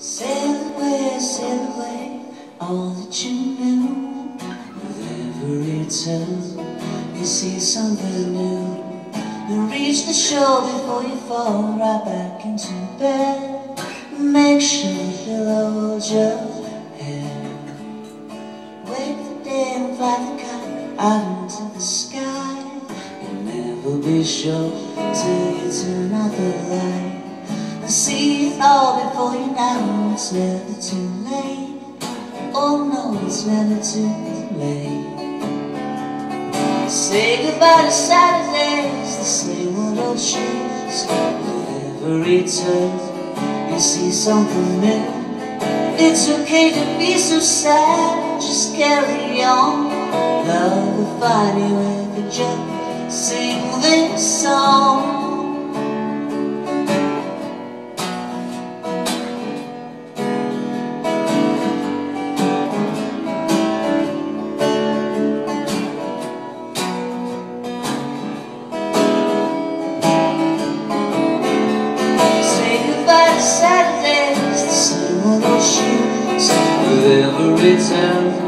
Sail away, sail away, all that you knew. With every turn, you see something new. You reach the shore before you fall right back into bed. Make sure pillow holds your head. Wake the day and fly the kite out into the sky. You'll never be sure till you turn you know it's never too late. Oh no, it's never too late. Say goodbye to Saturdays, the same old old shoes. Every turn, you see something new. It's okay to be so sad, just carry on. Love will find you if you just sing this song. Time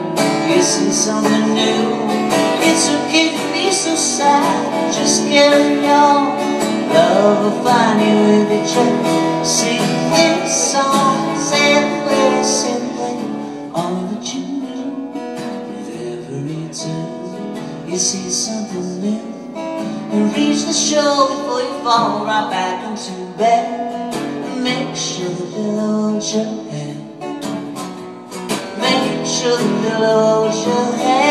you see something new? It's okay to be so sad, just carry on. Love will find you if you just sing this song Simply, simply, all that you knew With every turn. You see something new. You reach the shore before you fall right back into bed. Make sure the pillow's your head Make sure the pillows